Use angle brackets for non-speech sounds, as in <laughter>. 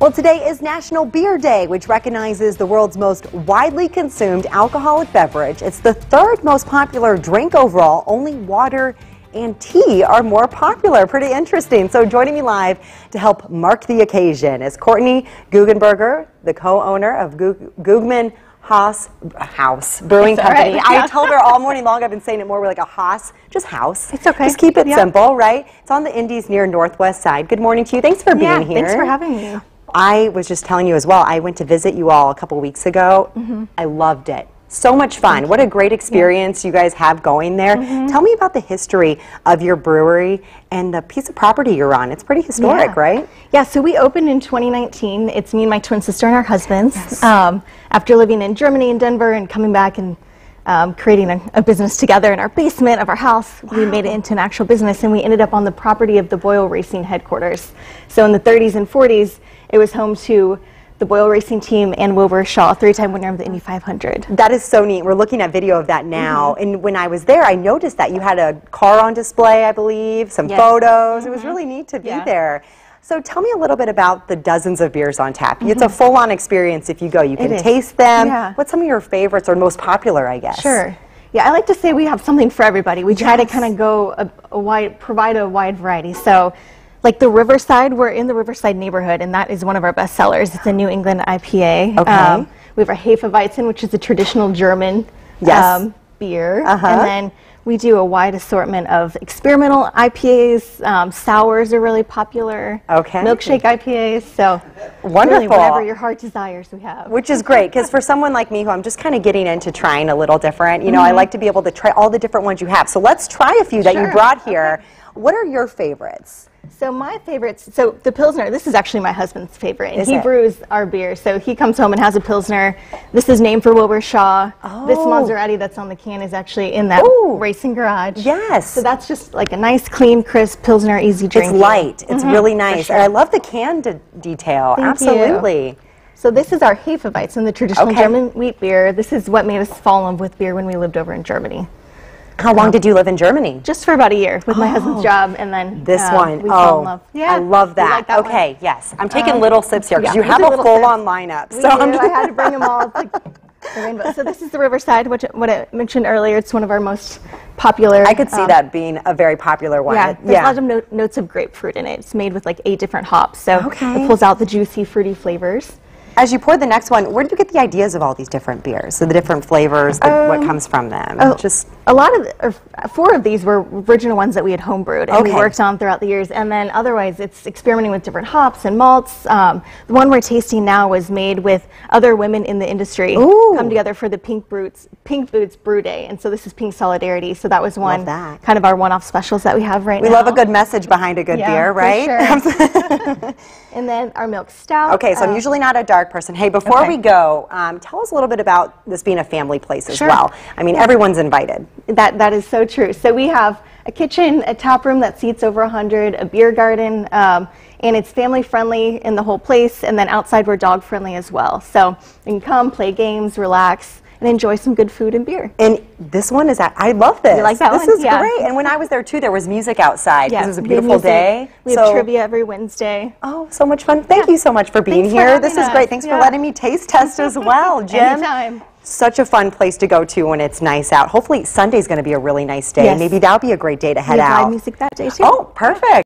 Well, today is National Beer Day, which recognizes the world's most widely consumed alcoholic beverage. It's the third most popular drink overall. Only water and tea are more popular. Pretty interesting. So joining me live to help mark the occasion is Courtney Guggenberger, the co-owner of Guggman Haas House Brewing Company. Right. I told her all morning long I've been saying it more like a Haas, just house. It's okay. Just keep it yeah. simple, right? It's on the Indies near Northwest Side. Good morning to you. Thanks for being yeah, here. Thanks for having me. I was just telling you as well, I went to visit you all a couple weeks ago. Mm -hmm. I loved it. So much fun. What a great experience yeah. you guys have going there. Mm -hmm. Tell me about the history of your brewery and the piece of property you're on. It's pretty historic, yeah. right? Yeah, so we opened in 2019. It's me and my twin sister and our husbands. Yes. Um, after living in Germany and Denver and coming back and um, creating a, a, business together in our basement of our house. Wow. We made it into an actual business and we ended up on the property of the Boyle Racing headquarters. So in the 30s and 40s, it was home to the Boyle Racing Team and Wilbur Shaw, three-time winner of the Indy 500. That is so neat. We're looking at video of that now. Mm -hmm. And when I was there, I noticed that you had a car on display, I believe, some yes. photos. Mm -hmm. It was mm-hmm. really neat to be yeah. there. So tell me a little bit about the dozens of beers on tap. Mm -hmm. It's a mm-hmm. full-on experience if you go. You can taste them. Yeah. What's some of your favorites or most popular, I guess? Sure. Yeah, I like to say we have something for everybody. We try to kind of go a, a wide, provide a wide variety. So like the Riverside, we're in the Riverside neighborhood, and that is one of our best sellers. It's a New England IPA. Okay. Um, we have our Hefeweizen, which is a traditional German yes. um, beer. Uh-huh. And then we do a wide assortment of experimental IPAs. Um, sours are really popular. Okay. Milkshake IPAs. So wonderful. Really whatever your heart desires, we have. Which is great because for someone like me who I'm just kind of getting into trying a little different, you know, mm-hmm. I like to be able to try all the different ones you have. So let's try a few that sure. you brought here. Okay. What are your favorites? So my favorites, so the Pilsner, this is actually my husband's favorite. Is he it? brews our beer. So he comes home and has a Pilsner. This is named for Wilbur Shaw. Oh. This Maserati that's on the can is actually in that Ooh. racing garage. Yes. So that's just like a nice, clean, crisp Pilsner, easy drink. It's light. It's mm -hmm. really nice. Sure. And I love the can de detail. Thank Absolutely. You. So this is our Hefeweizen, the traditional okay. German wheat beer. This is what made us fall in love with beer when we lived over in Germany. How long did you live in Germany? Just for about a year with oh. my husband's oh. job, and then this uh, one. We oh, fell in love. Yeah, I love that. Like that okay, one? yes, I'm taking um, little sips here because yeah, you have a full-on lineup. We so do. I had to <laughs> bring them all. so this is the Riverside, which what I mentioned earlier. It's one of our most popular. I could see um, that being a very popular one. Yeah, there's yeah. a lot of no notes of grapefruit in it. It's made with like eight different hops, so okay. it pulls out the juicy, fruity flavors. As you pour the next one, where did you get the ideas of all these different beers? So the different flavors, the, um, what comes from them? Oh, just a lot of, the, four of these were original ones that we had homebrewed and okay. we worked on throughout the years. And then otherwise, it's experimenting with different hops and malts. Um, the one we're tasting now was made with other women in the industry Ooh. come together for the Pink Boots Pink Boots Brew Day, and so this is Pink Solidarity. So that was one that. kind of our one-off specials that we have right we now. We love a good message behind a good yeah, beer, right? Sure. <laughs> <laughs> and then our milk stout. Okay, so I'm uh, usually not a dark person. Hey, before okay. we go, um, tell us a little bit about this being a family place as sure. well. I mean, everyone's invited. That that is so true. So we have a kitchen, a tap room that seats over 100, a beer garden, um, and it's family friendly in the whole place. And then outside, we're dog friendly as well. So you can come, play games, relax and enjoy some good food and beer. And this one is, at, I love this. You like that this one? is yeah. great. And when I was there too, there was music outside. Yeah, it was a beautiful day. We so, have trivia every Wednesday. Oh, so much fun. Thank yeah. you so much for being Thanks here. For this is great. Thanks yeah. for letting me taste test as well, <laughs> Jim. Anytime. Such a fun place to go to when it's nice out. Hopefully Sunday's going to be a really nice day. Yes. Maybe that'll be a great day to head out. live music that day too. Oh, perfect.